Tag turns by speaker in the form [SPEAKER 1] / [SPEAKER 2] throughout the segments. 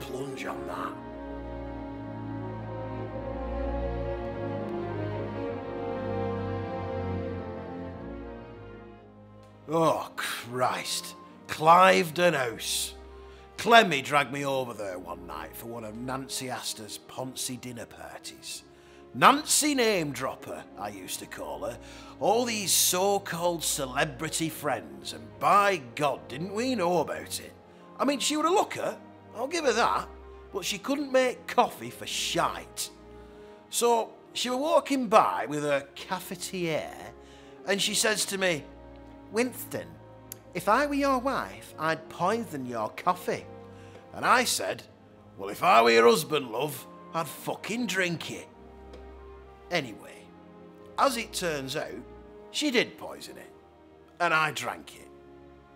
[SPEAKER 1] plunge on that. Oh, Christ. Cliveden Dunhouse. Clemmy dragged me over there one night for one of Nancy Astor's Poncy dinner parties. Nancy Name Dropper, I used to call her. All these so called celebrity friends, and by God, didn't we know about it? I mean, she was a looker, I'll give her that, but she couldn't make coffee for shite. So she were walking by with her cafetiere, and she says to me, Winston, if I were your wife, I'd poison your coffee. And I said, Well, if I were your husband, love, I'd fucking drink it. Anyway, as it turns out, she did poison it. And I drank it.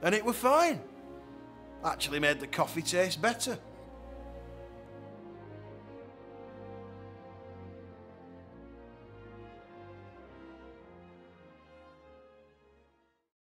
[SPEAKER 1] And it were fine. Actually made the coffee taste better.